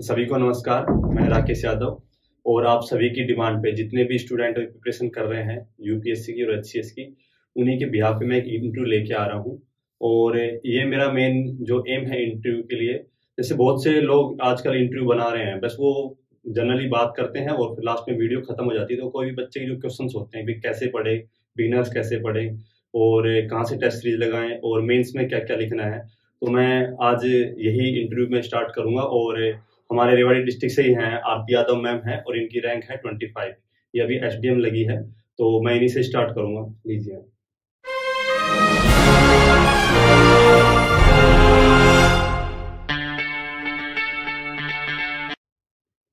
सभी को नमस्कार, मैं राकेश यादव और आप सभी की डिमांड पे जितने भी स्टूडेंट प्रिपरेशन कर रहे हैं यूपीएससी की और एच की, उन्हीं के बिहार पे मैं एक इंटरव्यू लेके आ रहा हूँ। और ये मेरा मेन जो एम है इंटरव्यू के लिए, जैसे बहुत से लोग आजकल इंटरव्यू बना रहे हैं, बस वो जनरली बात करते हैं और फिर लास्ट में वीडियो खत्म हो जाती है तो कोई भी बच्चे के जो क्वेश्चन होते हैं कैसे पढ़े बिगनर्स कैसे पढ़े, और कहाँ से टेस्ट सीरीज़ लगाएँ, और मेंस में क्या क्या लिखना है तो मैं आज यही इंटरव्यू में स्टार्ट करूँगा और हमारे रेवाड़ी डिस्ट्रिक्ट से ही हैं आरती यादव मैम है और इनकी रैंक है ट्वेंटी फाइव। ये अभी एच लगी है तो मैं इन्हीं से स्टार्ट करूँगा। लीजिए।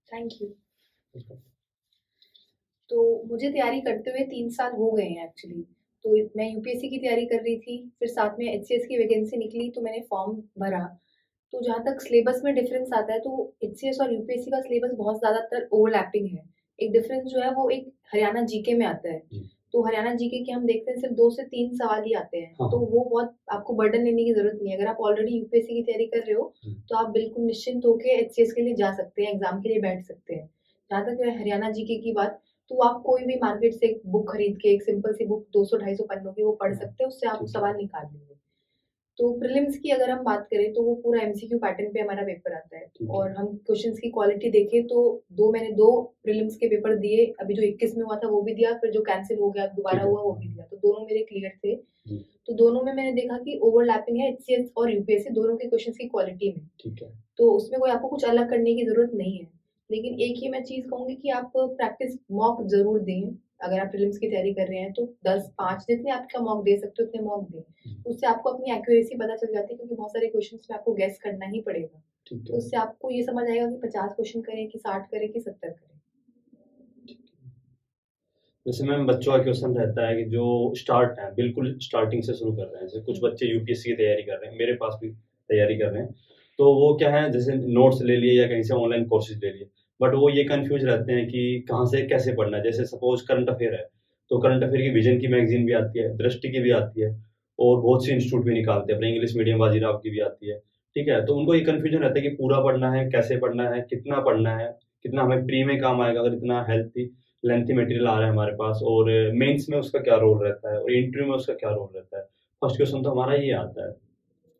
थैंक यू तो मुझे तैयारी करते हुए तीन साल हो गए हैं एक्चुअली तो मैं यूपीएससी की तैयारी कर रही थी, फिर साथ में एचसीएस की वैकेंसी निकली तो मैंने फॉर्म भरा। तो जहाँ तक सिलेबस में डिफरेंस आता है तो एचसीएस और यूपीएससी का सिलेबस बहुत ज़्यादातर ओवरलैपिंग है। एक डिफरेंस जो है वो एक हरियाणा जीके में आता है। तो हरियाणा जीके के हम देखते हैं सिर्फ़ दो से तीन सवाल ही आते हैं। हाँ। तो वो बहुत आपको बर्डन लेने की ज़रूरत नहीं है। अगर आप ऑलरेडी यूपीएससी की तैयारी कर रहे हो तो आप बिल्कुल निश्चिंत होकर एचसीएस के लिए जा सकते हैं एग्ज़ाम के लिए बैठ सकते हैं। जहाँ तक हरियाणा जीके की बात तो आप कोई भी मार्केट से एक बुक खरीद के एक सिंपल सी बुक दो सौ ढाई सौ पन्नों की वो पढ़ हाँ। सकते हैं उससे आप सवाल निकाल लेंगे। तो प्रीलिम्स की अगर हम बात करें तो वो पूरा एमसीक्यू पैटर्न पे हमारा पेपर आता है। और हम क्वेश्चंस की क्वालिटी देखें तो दो मैंने दो प्रीलिम्स के पेपर दिए अभी जो 21 में हुआ था वो भी दिया फिर जो कैंसिल हो गया दोबारा हुआ वो भी दिया। तो दोनों मेरे क्लियर थे। तो दोनों में मैंने देखा कि ओवरलैपिंग है एचसीएस और यूपीएससी दोनों के क्वेश्चन की क्वालिटी में। ठीक है। तो उसमें कोई आपको कुछ अलग करने की ज़रूरत नहीं है। लेकिन एक ही मैं चीज़ कहूँगी कि आप प्रैक्टिस मॉक ज़रूर दें। अगर आप प्रीलिम्स की तैयारी कर रहे हैं तो दस पाँच जितने आपका मॉक दे सकते हो उतने मॉक दें। हम्म। उससे आपको अपनी एक्यूरेसी पता चल जाती है क्योंकि बहुत सारे क्वेश्चन में आपको गैस करना ही पड़ेगा। तो उससे आपको ये समझ आएगा कि पचास क्वेश्चन करें कि साठ करें कि सत्तर करें। जैसे मैम बच्चों का क्वेश्चन रहता है कि जो स्टार्ट है बिल्कुल स्टार्टिंग से शुरू कर रहे हैं। जैसे कुछ बच्चे यूपीएससी की तैयारी कर रहे हैं मेरे पास भी तैयारी कर रहे हैं। तो वो क्या है जैसे नोट्स ले लिए या कहीं से ऑनलाइन कोर्सेज ले लिए। बट वो ये कंफ्यूज रहते हैं कि कहाँ से, कैसे पढ़ना है? जैसे सपोज़ करंट अफेयर है तो करंट अफेयर की विजन की मैगजीन भी आती है, दृष्टि की भी आती है, और बहुत से इंस्टीट्यूट भी निकालते हैं, अपने इंग्लिश मीडियम बाजीराव की भी आती है, ठीक है? तो उनको ये कन्फ्यूज़न रहता है कि पूरा पढ़ना है, कैसे पढ़ना है, कितना पढ़ना है, कितना हमें प्री में काम आएगा, अगर इतना हेल्थी लेंथी मटेरियल आ रहा है हमारे पास, और मेंस में उसका क्या रोल रहता है, और इंटरव्यू में उसका क्या रोल रहता है? फ़र्स्ट क्वेश्चन तो हमारा ये आता है।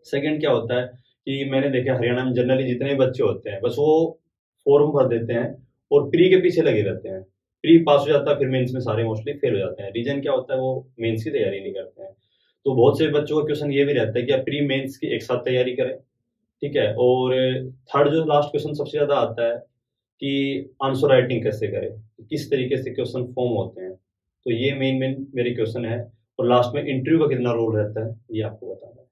सेकंड क्या होता है कि मैंने देखा हरियाणा में जनरली जितने भी बच्चे होते हैं, बस वो फॉर्म भर देते हैं और प्री के पीछे लगे रहते हैं। प्री पास हो जाता है, फिर मेंस में सारे मोस्टली फेल हो जाते हैं। रीजन क्या होता है, वो मेंस की तैयारी नहीं करते हैं। तो बहुत से बच्चों का क्वेश्चन ये भी रहता है कि आप प्री मेंस की एक साथ तैयारी करें। ठीक है? और थर्ड जो लास्ट क्वेश्चन सबसे ज़्यादा आता है कि आंसर राइटिंग कैसे करें? किस तरीके से क्वेश्चन फॉर्म होते हैं? तो ये मेन मेन मेरे क्वेश्चन है। और लास्ट में इंटरव्यू का कितना रोल रहता है, ये आपको बताना है।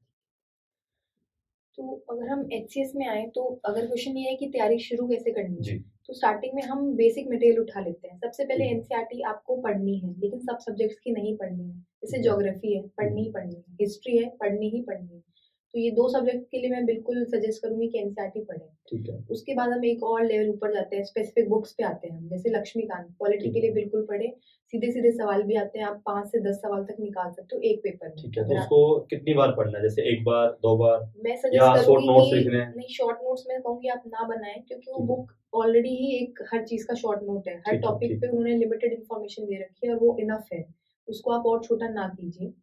तो अगर हम एचसीएस में आए तो अगर क्वेश्चन ये है कि तैयारी शुरू कैसे करनी है? तो स्टार्टिंग में हम बेसिक मटेरियल उठा लेते हैं। सबसे पहले एनसीईआरटी e आपको पढ़नी है लेकिन सब सब्जेक्ट्स की नहीं पढ़नी है। जैसे ज्योग्राफी है पढ़नी ही पढ़नी है। हिस्ट्री है पढ़नी ही पढ़नी है। तो ये दो सब्जेक्ट के लिए मैं बिल्कुल सजेस्ट करूँगी कि एनसीईआरटी e पढ़े। ठीक है। उसके बाद हम एक और लेवल ऊपर जाते हैं स्पेसिफिक बुक्स पे आते हैं हम जैसे लक्ष्मीकांत पॉलिटी के लिए बिल्कुल पढ़े। सीधे सीधे सवाल भी आते हैं आप पाँच से दस सवाल तक निकाल सकते हो एक पेपर में। ठीक है तो उसको कितनी बार पढ़ना है? जैसे एक बार दो बार मैं सजेस्ट लिखने नहीं शॉर्ट नोट्स में कहूँगी आप ना बनाएँ क्योंकि वो बुक ऑलरेडी ही एक हर चीज़ का शॉर्ट नोट है। हर टॉपिक पे उन्होंने लिमिटेड इन्फॉर्मेशन दे रखी है और वो इनफ है। उसको आप और छोटा ना कीजिए।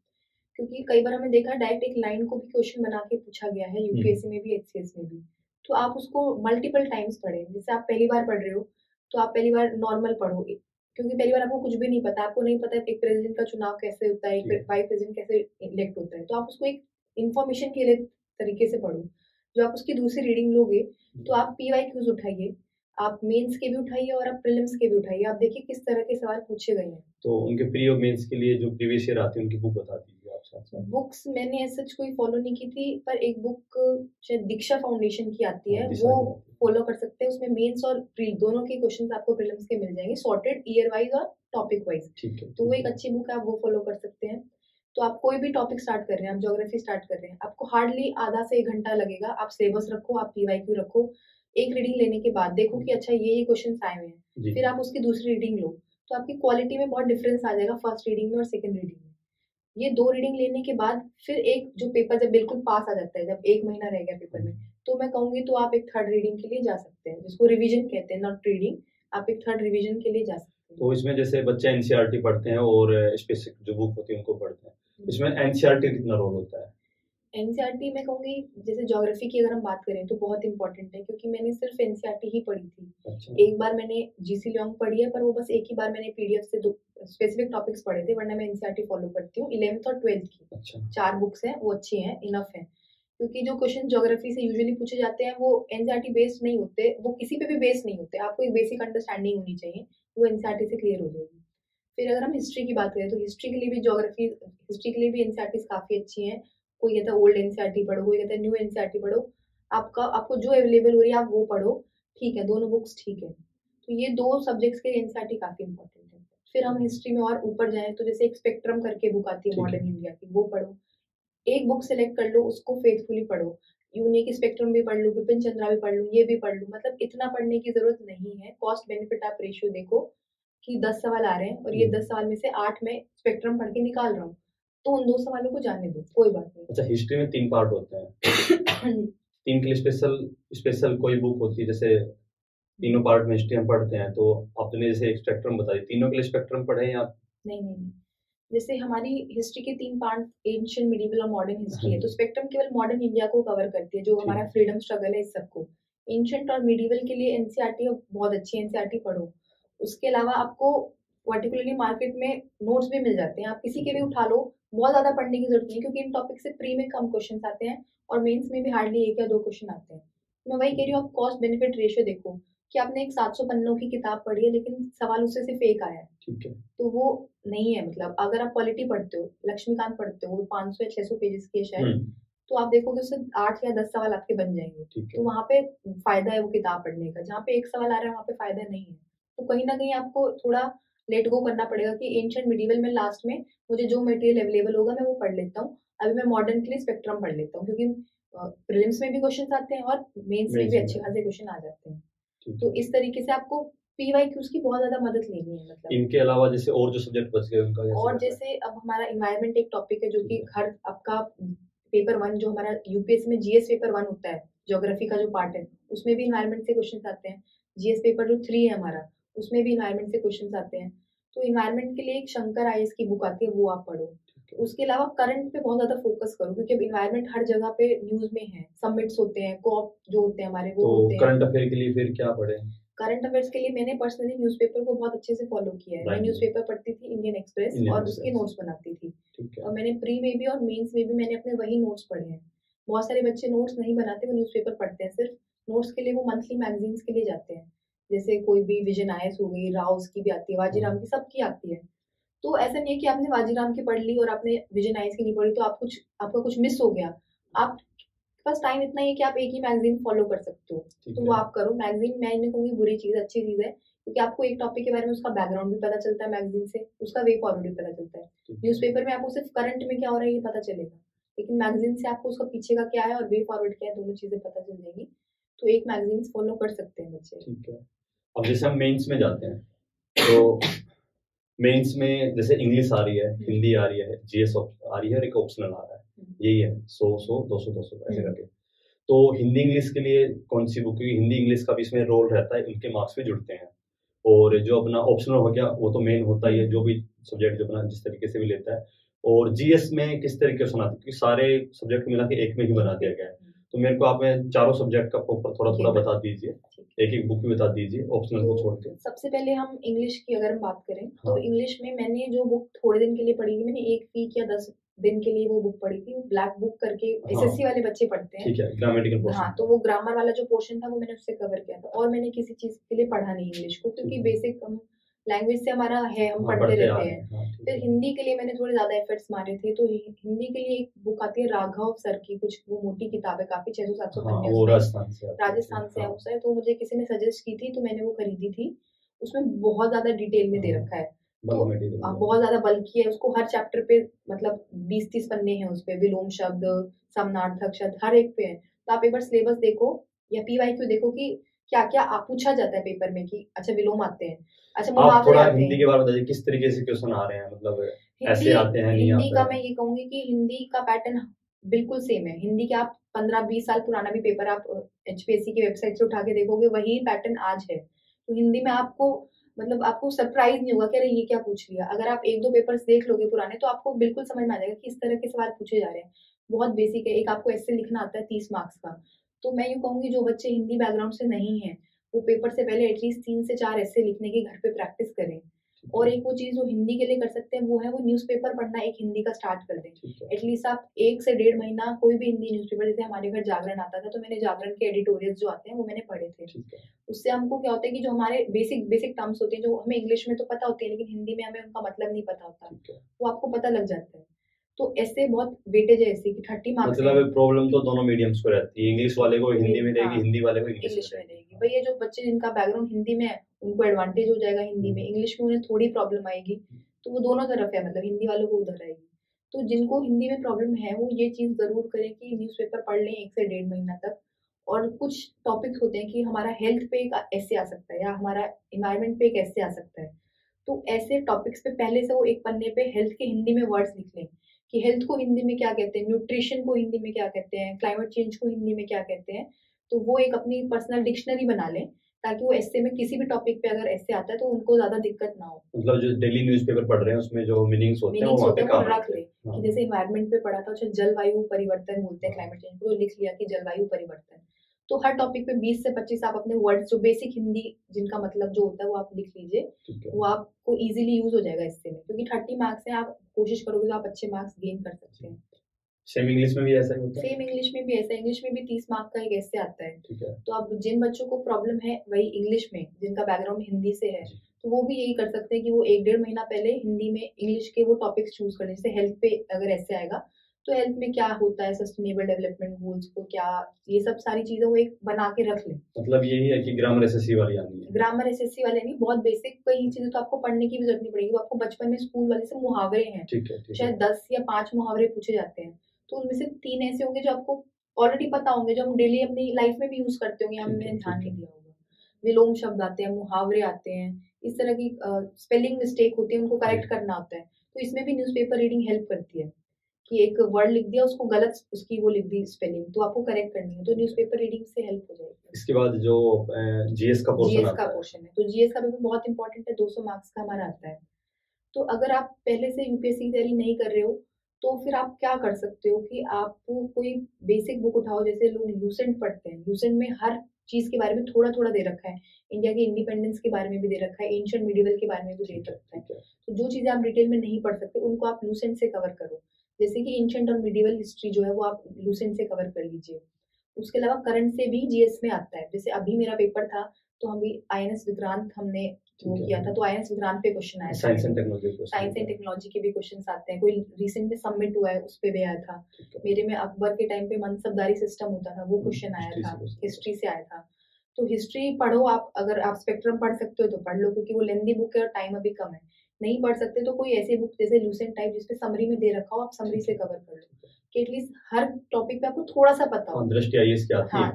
क्योंकि कई बार हमें देखा डायरेक्ट एक लाइन को भी क्वेश्चन बना के पूछा गया है यूपीएससी में भी एचसीएस में भी। तो आप उसको मल्टीपल टाइम्स पढ़ें। जैसे आप पहली बार पढ़ रहे हो तो आप पहली बार नॉर्मल पढ़ोगे क्योंकि पहली बार आपको कुछ भी नहीं पता आपको नहीं पता एक प्रेसिडेंट का चुनाव कैसे होता है एक वाइस प्रेसिडेंट कैसे इलेक्ट होता है। तो आप उसको एक इन्फॉर्मेशन के लिए तरीके से पढ़ो। जो आप उसकी दूसरी रीडिंग लोगे तो आप पी वाई क्यूज उठाइए। आप मेंस के भी उठाइए और आप प्रीलिम्स के भी उठाइए। आप देखिए किस तरह के सवाल पूछे गए हैं। तो उनके प्री और मेंस के लिए जो प्रीवियस ईयर आती है उनकी बुक बता दीजिए आप साथ साथ। बुक्स मैंने ऐसा कोई फॉलो नहीं की थी पर एक बुक शायद दीक्षा फाउंडेशन की आती है वो फॉलो कर सकते हैं। उसमें मेंस और प्री दोनों के क्वेश्चंस आपको प्रीलिम्स के मिल जाएँगे सॉर्टेड ईयर वाइज और टॉपिक वाइज ठीक है। तो वो एक अच्छी बुक है आप वो फॉलो कर सकते हैं। तो आप कोई भी टॉपिक स्टार्ट कर रहे हैं आप ज्योग्राफी स्टार्ट कर रहे हैं आपको हार्डली आधा से एक घंटा लगेगा। आप सिलेबस रखो आप पीवाईक्यू रखो एक रीडिंग लेने के बाद देखो कि अच्छा ये ये क्वेश्चन आए हुए हैं। फिर आप उसकी दूसरी रीडिंग लो तो आपकी क्वालिटी में बहुत डिफरेंस आ जाएगा फ़र्स्ट रीडिंग में और सेकंड रीडिंग में। ये दो रीडिंग लेने के बाद फिर एक जो पेपर जब बिल्कुल पास आ जाता है जब एक महीना रह गया पेपर में तो मैं कहूँगी तो आप एक थर्ड रीडिंग के लिए जा सकते हैं जिसको रिविजन कहते हैं नॉट रीडिंग आप एक थर्ड रिविजन के लिए जा सकते हैं। तो इसमें जैसे बच्चे एनसीईआरटी पढ़ते हैं और स्पेसिफिक जो बुक होती है उनको पढ़ते हैं हम्म। इसमें एनसीईआरटी का कितना रोल होता है? एनसीईआरटी मैं कहूँगी जैसे ज्योग्राफी की अगर हम बात करें तो बहुत इंपॉर्टेंट है क्योंकि मैंने सिर्फ़ एनसीईआरटी ही पढ़ी थी। अच्छा। एक बार मैंने जीसी लॉन्ग पढ़ी है पर वो बस एक ही बार मैंने पीडीएफ से दो स्पेसिफिक टॉपिक्स पढ़े थे वरना मैं एनसीईआरटी फॉलो करती हूँ। इलेवंथ और ट्वेल्थ की। अच्छा। चार बुक्स हैं वो अच्छी हैं इनफ हैं। क्योंकि जो क्वेश्चन ज्योग्राफी से यूजुअली पूछे जाते हैं वो एनसीईआरटी बेस्ड नहीं होते वो किसी पे भी बेस्ड नहीं होते। आपको एक बेसिक अंडरस्टैंडिंग होनी चाहिए वो एनसीईआरटी से क्लियर हो जाएगी। फिर अगर हम हिस्ट्री की बात करें तो हिस्ट्री के लिए भी ज्योग्राफी हिस्ट्री के लिए भी एनसीईआरटी काफ़ी अच्छी हैं। कोई कहता है ओल्ड एनसीईआरटी पढ़ो कोई कहता है न्यू एनसीईआरटी पढ़ो आपका आपको जो अवेलेबल हो रही है आप वो पढ़ो। ठीक है दोनों बुक्स ठीक है। तो ये दो सब्जेक्ट्स के लिए एनसीईआरटी काफ़ी इंपॉर्टेंट है। फिर हम हिस्ट्री में और ऊपर जाएँ तो जैसे एक स्पेक्ट्रम करके बुक आती है मॉडर्न इंडिया की वो पढ़ो। एक बुक सेलेक्ट कर लो उसको फेथफुली पढ़ो। यूनिक स्पेक्ट्रम भी पढ़ लूँ विपिन चंद्रा भी पढ़ लूँ ये भी पढ़ लूँ। मतलब इतना पढ़ने की ज़रूरत नहीं है। कॉस्ट बेनिफिट आप रेशियो देखो कि दस सवाल आ रहे हैं और ये हम्म। दस सवाल में से आठ में स्पेक्ट्रम पढ़ के निकाल रहा हूँ। तो उन दो सवालों को जाने दो कोई बात नहीं। अच्छा हिस्ट्री में तीन पार्ट होते हैं। तीन के लिए स्पेशल स्पेशल कोई बुक होती है जैसे तीनों पार्ट में हिस्ट्री हम पढ़ते हैं तो आपने जैसे एक स्पेक्ट्रम बताई तीनों के लिए स्पेक्ट्रम पढ़े या? नहीं नहीं नहीं। जैसे हमारी हिस्ट्री के तीन पार्ट एंशियंट मिडिवल और मॉडर्न हिस्ट्री है तो स्पेक्ट्रम केवल मॉडर्न इंडिया को कवर करती है जो हमारा फ्रीडम स्ट्रगल है इस सबको एंशियंट और मिडिवल के लिए एनसीईआरटी बहुत अच्छी एनसीईआरटी पढ़ो। उसके अलावा आपको पर्टिकुलरली मार्केट में नोट्स भी मिल जाते हैं आप किसी के भी उठा लो बहुत ज़्यादा पढ़ने की ज़रूरत नहीं क्योंकि इन टॉपिक से प्री में कम क्वेश्चन आते हैं और मेंस में भी हार्डली एक या दो क्वेश्चन आते हैं। मैं वही कह रही हूँ आप कॉस्ट बेनिफिट रेशियो देखो कि आपने एक 700 पन्नों की किताब पढ़ी है लेकिन सवाल उससे सिर्फ़ एक आया है। ठीक है। तो वो नहीं है मतलब अगर आप पॉलिटी पढ़ते हो लक्ष्मीकांत पढ़ते हो वो 500 या 600 पेजेस की शायद हम्म, तो आप देखोगे उससे आठ या दस सवाल आपके बन जाएँगे। तो वहाँ पे फ़ायदा है वो किताब पढ़ने का। जहाँ पे एक सवाल आ रहा है वहाँ पे फ़ायदा नहीं है। तो कहीं ना कहीं आपको थोड़ा लेट गो करना पड़ेगा कि एंशियंट मिडिवल में लास्ट में मुझे जो मटेरियल अवेलेबल होगा मैं वो पढ़ लेता हूँ। अभी मैं मॉडर्न के लिए स्पेक्ट्रम पढ़ लेता हूँ क्योंकि प्रीलिम्स में भी क्वेश्चन आते हैं और मेंस में भी अच्छे खासे क्वेश्चन आ जाते हैं। तो इस तरीके से आपको पीवाई क्यूज की बहुत ज़्यादा मदद लेनी है मतलब। इनके अलावा जैसे और जो सब्जेक्ट बच गए उनका कैसे और जैसे अब हमारा इन्वायरमेंट एक टॉपिक है जो कि हर आपका पेपर वन जो हमारा यूपीएससी में जीएस पेपर वन होता है ज्योग्राफी का जो पार्ट है उसमें भी इन्वायरमेंट से क्वेश्चन आते हैं। जीएस पेपर जो थ्री है हमारा। उसमें भी इन्वायरमेंट से क्वेश्चन आते हैं। तो इन्वायरमेंट के लिए एक शंकर आई की बुक आती है वो आप पढ़ो। उसके अलावा करंट पे बहुत ज़्यादा फोकस करो क्योंकि अब इन्वायरमेंट हर जगह पे न्यूज़ में है। सबमिट्स होते हैं कॉप जो होते हैं हमारे वो तो होते हैं। करंट अफेयर के लिए फिर क्या पढ़े? करंट अफेयर्स के लिए मैंने पर्सनली न्यूज़पेपर को बहुत अच्छे से फॉलो किया है। मैं. न्यूज़पेपर पढ़ती थी इंडियन एक्सप्रेस Indian और उसके. नोट्स बनाती थी। और मैंने प्री में भी और मेंस में भी मैंने अपने वही नोट्स पढ़े हैं। बहुत सारे बच्चे नोट्स नहीं बनाते वो न्यूज़पेपर पढ़ते हैं। सिर्फ़ नोट्स के लिए वो मंथली मैगजीन्स के लिए जाते हैं। जैसे कोई भी विजन आयस हो गई राउस की भी आती है वाजीराम की सबकी आती है। तो ऐसा नहीं है कि आपने वाजीराम की पढ़ ली और आपने विजन आयस की नहीं पढ़ी तो आप कुछ आपका कुछ मिस हो गया। आप बस टाइम इतना ही है कि आप एक ही मैगजीन फॉलो कर सकते हो। तो वो आप करो। मैगजीन मैं नहीं कहूँगी बुरी चीज़ अच्छी चीज़ है क्योंकि आपको एक टॉपिक के बारे में उसका बैकग्राउंड भी पता चलता है मैगजीन से उसका वे फॉरवर्ड भी पता चलता है। है। न्यूज़पेपर में आपको सिर्फ़ करंट में क्या हो रहा है ये पता चलेगा। लेकिन मैगजीन से आपको उसका पीछे का क्या है और वे फॉरवर्ड क्या है दोनों चीज़ें पता चल जाएगी। तो एक मैगजीन फॉलो कर सकते हैं बच्चे। ठीक है। अब जैसे हम मेंस में जाते हैं तो मेंस में जैसे इंग्लिश आ रही है हिंदी आ रही है जीएस आ रही है और एक ऑप्शनल आ रहा है। यही है सौ सौ दो सौ दो सौ ऐसे हम्म। करके। तो हिंदी इंग्लिश के लिए कौन सी बुक क्योंकि हिंदी इंग्लिश का भी इसमें रोल रहता है उनके मार्क्स भी जुड़ते हैं। और जो अपना ऑप्शनल हो गया वो तो मेन होता ही है जो भी सब्जेक्ट जो अपना जिस तरीके से भी लेता है। और जीएस में किस तरीके से सुनाते हैं? क्योंकि सारे सब्जेक्ट मिला के एक में ही बना दिया गया है। तो मेरे को आप चारों सब्जेक्ट का प्रॉपर थोड़ा थोड़ा बता दीजिए। एक एक बुक भी बता दीजिए ऑप्शनल को छोड़ के। सबसे पहले हम इंग्लिश की अगर हम बात करें तो हाँ। इंग्लिश में मैंने जो बुक थोड़े दिन के लिए पढ़ी थी मैंने एक वीक या दस दिन के लिए वो बुक पढ़ी थी ब्लैक बुक करके हाँ। एसएससी वाले बच्चे पढ़ते हैं। ठीक है ग्रामेटिकल हाँ तो वो ग्रामर वाला जो पोर्शन था वो मैंने उससे कवर किया था और मैंने किसी चीज़ के लिए पढ़ा नहीं इंग्लिश को क्योंकि बेसिक हम लैंग्वेज से हमारा है हम हाँ, पढ़ते रहते हैं हैं फिर हिंदी के लिए मैंने थोड़े ज़्यादा एफर्ट्स मारे थे तो हिंदी के लिए एक बुक आती है राघव सर की कुछ वो मोटी किताब है काफ़ी छह सौ सात सौ हाँ पन्ने राजस्थान से है। तो मुझे किसी ने सजेस्ट की थी तो मैंने वो खरीदी थी उसमें बहुत ज़्यादा डिटेल में दे। रखा है तो। बहुत ज़्यादा बल्कि है उसको हर चैप्टर पे मतलब बीस तीस पन्ने हैं उसपे विलोम शब्द समनार्थक शब्द हर एक पे है तो आप एक बार सिलेबस देखो या पीवाई क्यू देखो कि क्या क्या आप पूछा जाता है पेपर में कि अच्छा विलोम आते हैं। अच्छा आप थोड़ा हिंदी के बारे में बताइए किस तरीके से क्वेश्चन आ रहे हैं? मतलब ऐसे आते हैं नहीं हिंदी का मैं ये कहूँगी कि हिंदी का पैटर्न बिल्कुल सेम है। हिंदी के आप पंद्रह बीस साल पुराना भी पेपर आप एच की वेबसाइट से उठा के देखोगे वही पैटर्न आज है। तो हिंदी में आपको मतलब आपको सरप्राइज़ नहीं होगा कि अरे ये क्या पूछ लिया। अगर आप एक दो पेपर्स देख लोगे पुराने तो आपको बिल्कुल समझ में आ जाएगा कि इस तरह के सवाल पूछे जा रहे हैं। बहुत बेसिक है। एक आपको ऐसे लिखना आता है तीस मार्क्स का। तो मैं यूँ कहूँगी जो बच्चे हिंदी बैकग्राउंड से नहीं है वो पेपर से पहले एटलीस्ट तीन से चार ऐसे लिखने की घर पे प्रैक्टिस करें। और एक वो चीज़ जो हिंदी के लिए कर सकते हैं वो है वो न्यूज़पेपर पढ़ना एक हिंदी का स्टार्ट कर दें। एटलीस्ट आप एक से डेढ़ महीना कोई भी हिंदी न्यूज़पेपर जैसे हमारे घर जागरण आता था तो मैंने जागरण के एडिटोरियल जो आते हैं वो मैंने पढ़े थे। उससे हमको क्या होता है कि जो हमारे बेसिक बेसिक टर्म्स होते हैं जो हमें इंग्लिश में तो पता होते हैं लेकिन हिंदी में हमें उनका मतलब नहीं पता होता। वो आपको पता लग जाता है। तो ऐसे बहुत वेटेज है ऐसे कि थर्टी मार्क्स मतलब प्रॉब्लम तो दोनों मीडियम्स को रहती है। इंग्लिश वाले को हिंदी में रहेगी हाँ, हिंदी वाले को इंग्लिश में रहेगी भाई ये जो बच्चे जिनका बैकग्राउंड हिंदी में है उनको एडवांटेज हो जाएगा हिंदी में। इंग्लिश में उन्हें थोड़ी प्रॉब्लम आएगी तो वो दोनों तरफ़ है मतलब हिंदी वालों को उधर आएगी। तो जिनको हिंदी में प्रॉब्लम है वो ये चीज़ ज़रूर करें कि न्यूज़पेपर पढ़ लें एक से डेढ़ महीना तक। और कुछ टॉपिक्स होते हैं कि हमारा हेल्थ पे एक ऐसे आ सकता है या हमारा इन्वायरमेंट पे एक ऐसे आ सकता है। तो ऐसे टॉपिक्स पे पहले से वो एक पन्ने पे हेल्थ के हिंदी में वर्ड्स लिख लें। कि हेल्थ को हिंदी में क्या कहते हैं न्यूट्रिशन को हिंदी में क्या कहते हैं क्लाइमेट चेंज को हिंदी में क्या कहते हैं तो वो एक अपनी पर्सनल डिक्शनरी बना लें ताकि वो ऐसे में किसी भी टॉपिक पे अगर ऐसे आता है तो उनको ज़्यादा दिक्कत ना हो। मतलब जो डेली न्यूज़पेपर पढ़ रहे हैं उसमें जो मीनिंग्स होते हैं वो वहाँ पे काम रख ले। हाँ। कि जैसे इन्वायरमेंट पे पढ़ा था जलवायु परिवर्तन बोलते हैं क्लाइमेट चेंज को लिख लिया कि जलवायु परिवर्तन। तो हर टॉपिक पे 20 से 25 आप अपने वर्ड्स जो बेसिक हिंदी जिनका मतलब जो होता है वो आप लिख लीजिए वो आपको इजीली यूज़ हो जाएगा इससे में क्योंकि थर्टी मार्क्स है आप कोशिश करोगे तो आप अच्छे मार्क्स गेन कर सकते हैं। सेम इंग्लिश में भी ऐसा ही होता है? सेम इंग्लिश में भी ऐसा इंग्लिश में भी तीस मार्क का एक ऐसे आता है। तो अब जिन बच्चों को प्रॉब्लम है वही इंग्लिश में जिनका बैकग्राउंड हिंदी से है तो वो भी यही कर सकते हैं कि वो एक डेढ़ महीना पहले हिंदी में इंग्लिश के वो टॉपिक्स चूज़ करें। जैसे हेल्थ पे अगर ऐसे आएगा तो हेल्थ में क्या होता है सस्टेनेबल डेवलपमेंट गोल्स को क्या ये सब सारी चीज़ें वो एक बना के रख लें। मतलब यही है कि ग्रामर एसएससी वाली आनी है। ग्रामर एसएससी वाले नहीं बहुत बेसिक कई चीज़ें तो आपको पढ़ने की भी ज़रूरत नहीं पड़ेगी वो आपको बचपन में स्कूल वाले से मुहावरे हैं। ठीक है, ठीक शायद दस या पाँच मुहावरे पूछे जाते हैं। तो उनमें से तीन ऐसे होंगे जो आपको ऑलरेडी पता होंगे जो हम डेली अपनी लाइफ में भी यूज़ करते होंगे हमने ध्यान नहीं दिया होगा। विलोम शब्द आते हैं मुहावरे आते हैं इस तरह की स्पेलिंग मिस्टेक होती है उनको करेक्ट करना होता है। तो इसमें भी न्यूज़पेपर रीडिंग हेल्प करती है। कि एक वर्ड लिख दिया उसको गलत उसकी वो लिख दी स्पेलिंग तो आपको करेक्ट करनी है तो न्यूज़पेपर रीडिंग से हेल्प हो जाएगी। इसके बाद जो जीएस का पोर्शन जीएस का पोर्शन है। तो जीएस का पेपर बहुत इंपॉर्टेंट है 200 मार्क्स का हमारा आता है। तो अगर आप पहले से यूपीएससी की तैयारी नहीं कर रहे हो तो फिर आप क्या कर सकते हो कि आप कोई बेसिक बुक उठाओ जैसे लोग लूसेंट पढ़ते हैं। लूसेंट में हर चीज़ के बारे में थोड़ा थोड़ा दे रखा है। इंडिया के इंडिपेंडेंस के बारे में भी दे रखा है एंशियंट मिडिवल के बारे में भी दे रखा है। तो जो चीज़ें आप डिटेल में नहीं पढ़ सकते उनको आप लूसेंट से कवर करो। जैसे कि एंशंट और मिडिवल हिस्ट्री जो है वो आप लूसेंट से कवर कर लीजिए। उसके अलावा करंट से भी जीएस में आता है। जैसे अभी मेरा पेपर था तो हम भी आई एन एस विक्रांत हमने वो किया था तो आई एन एस विक्रांत पे क्वेश्चन आया science and technology science and technology के भी क्वेश्चन आते हैं। कोई रिसेंट में सबमिट हुआ है उस पर भी आया था। मेरे में अकबर के टाइम पे मनसबदारी सिस्टम होता था वो क्वेश्चन हम्म, आया था। हिस्ट्री से आया था। तो हिस्ट्री पढ़ो आप अगर आप स्पेक्ट्रम पढ़ सकते हो तो पढ़ लो क्योंकि वो लेंदी बुक है और टाइम अभी कम है। नहीं पढ़ सकते तो कोई ऐसी बुक जैसे लूसेंट टाइप जिसपे समरी में दे रखा हो आप समरी से कवर कर लो। कि एटलीस्ट हर टॉपिक पे आपको थोड़ा सा पता हो। हाँ, दृष्टि आईएएस की आती हाँ,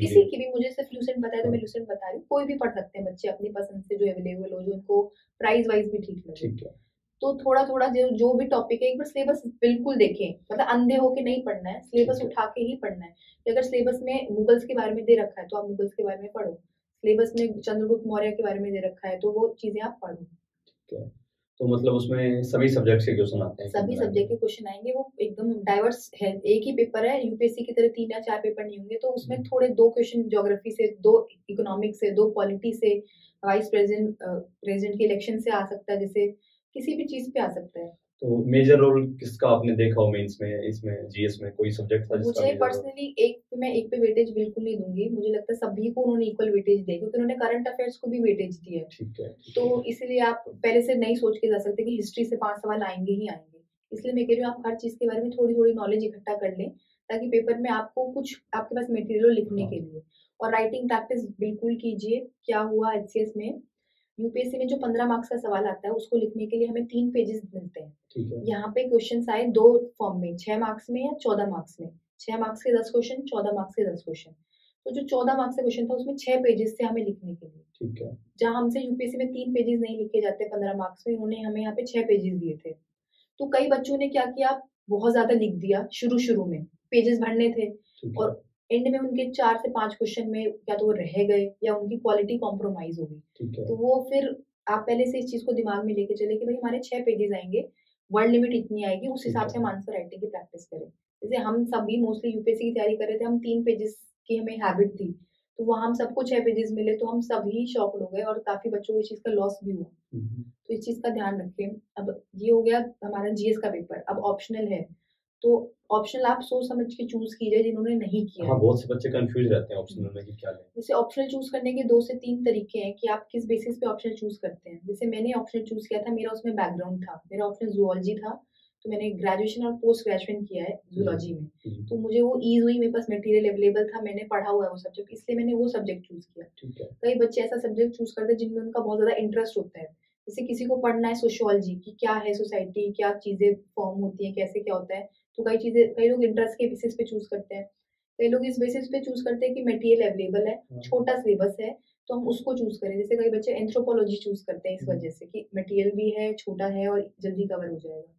किसी की भी मुझे सिर्फ़ लूसेंट बताया तो मैं लूसेंट बता रही हूँ कोई भी पढ़ सकते हैं बच्चे अपनी पसंद से जो अवेलेबल हो जो उनको प्राइस वाइज भी ठीक लगे। तो थोड़ा थोड़ा जो जो भी टॉपिक है एक बार सिलेबस बिल्कुल देखें मतलब अंधे होके नहीं पढ़ना है सिलेबस उठा के ही पढ़ना है। कि अगर सिलेबस में मुगल्स के बारे में दे रखा है तो आप मुगल्स के बारे में पढ़ो। सिलेबस में चंद्रगुप्त मौर्य के बारे में दे रखा है तो वो चीज़ें आप पढ़ो। तो मतलब उसमें सभी सब्जेक्ट के क्वेश्चन आते हैं। सभी सब्जेक्ट के क्वेश्चन आएँगे वो एकदम डाइवर्स है। एक ही पेपर है यूपीएससी की तरह तीन या चार पेपर नहीं होंगे तो उसमें हम्म। थोड़े दो क्वेश्चन ज्योग्राफी से दो इकोनॉमिक से दो पॉलिटी से वाइस प्रेसिडेंट प्रेसिडेंट के इलेक्शन से आ सकता है जैसे किसी भी चीज़ पे आ सकता है। तो मेजर रोल किसका आपने देखा हो मेंस में इसमें जीएस में कोई सब्जेक्ट था मुझे पर्सनली एक मैं एक पे वेटेज बिल्कुल नहीं दूँगी। मुझे लगता है सभी को उन्होंने इक्वल वेटेज दिया क्योंकि उन्होंने करंट अफेयर्स को भी वेटेज दिया है। ठीक है तो इसलिए आप पहले से नहीं सोच के जा सकते कि हिस्ट्री से पाँच सवाल आएँगे ही आएँगे। इसलिए मैं कह रही हूँ आप हर चीज़ के बारे में थोड़ी थोड़ी नॉलेज इकट्ठा कर लें ताकि पेपर में आपको कुछ आपके पास मटेरियल लिखने हाँ। के लिए। और राइटिंग प्रैक्टिस बिल्कुल कीजिए क्या हुआ एच में? यूपीएससी में जो पंद्रह मार्क्स का सवाल आता है उसको लिखने के लिए हमें तीन पेजेस मिलते हैं। यहाँ पे क्वेश्चन आए दो फॉर्म में छह मार्क्स में या चौदह मार्क्स में। छह मार्क्स के दस क्वेश्चन चौदह मार्क्स के दस क्वेश्चन तो जो चौदह मार्क्स का क्वेश्चन था उसमें छह पेजेस थे हमें लिखने के लिए। ठीक है। जहाँ हमसे यूपीएससी में तीन पेजेस नहीं लिखे जाते पंद्रह मार्क्स में उन्होंने हमें यहाँ पे छह पेजेस दिए थे। तो कई बच्चों ने क्या किया? बहुत ज़्यादा लिख दिया शुरू शुरू में। पेजेस भरने थे। और एंड में उनके चार से पाँच क्वेश्चन में या तो वो रह गए या उनकी क्वालिटी कॉम्प्रोमाइज हो गई। तो वो फिर आप पहले से इस चीज़ को दिमाग में लेके चले कि भाई हमारे छह पेजेस आएँगे वर्ड लिमिट इतनी आएगी उस हिसाब से हम आंसर राइटिंग की प्रैक्टिस करें। जैसे हम सभी मोस्टली यूपीएससी की तैयारी कर रहे थे हम तीन पेजेस की हमें हैबिट थी तो वहाँ हम सबको छह पेजेस मिले तो हम सभी शॉक हो गए और काफ़ी बच्चों को इस चीज़ का लॉस भी हुआ। हम्म, तो इस चीज़ का ध्यान रखें। अब ये हो गया हमारा जीएस का पेपर अब ऑप्शनल है। तो ऑप्शनल आप सोच समझ के चूज़ कीजिए जिन्होंने नहीं किया हाँ बहुत से बच्चे कंफ्यूज रहते हैं ऑप्शनल में कि क्या लें। जैसे ऑप्शनल चूज़ करने के दो से तीन तरीके हैं कि आप किस बेसिस पे ऑप्शनल चूज़ करते हैं। जैसे मैंने ऑप्शनल चूज़ किया था मेरा उसमें बैकग्राउंड था। मेरा ऑप्शन जूलॉजी था तो मैंने ग्रेजुएशन और पोस्ट ग्रेजुएशन किया है जूलॉजी में। हम्म, तो मुझे वो ईज हुई मेरे पास मटेरियल अवेलेबल था मैंने पढ़ा हुआ है वो सब्जेक्ट इसलिए मैंने वो सब्जेक्ट चूज़ किया। कई बच्चे ऐसा सब्जेक्ट चूज़ करते हैं जिनमें उनका बहुत ज़्यादा इंटरेस्ट होता है। जैसे किसी को पढ़ना है सोशियोलॉजी की क्या है सोसाइटी क्या चीज़ें फॉर्म होती है कैसे क्या होता है। तो कई चीज़ें कई लोग इंटरेस्ट के बेसिस पे चूज़ करते हैं। कई लोग इस बेसिस पे चूज़ करते हैं कि मटेरियल अवेलेबल है हाँ, छोटा सिलेबस है तो हम उसको चूज़ करें। जैसे कई बच्चे एंथ्रोपोलॉजी चूज़ करते हैं इस हम्म। वजह से कि मटेरियल भी है छोटा है और जल्दी कवर हो जाएगा।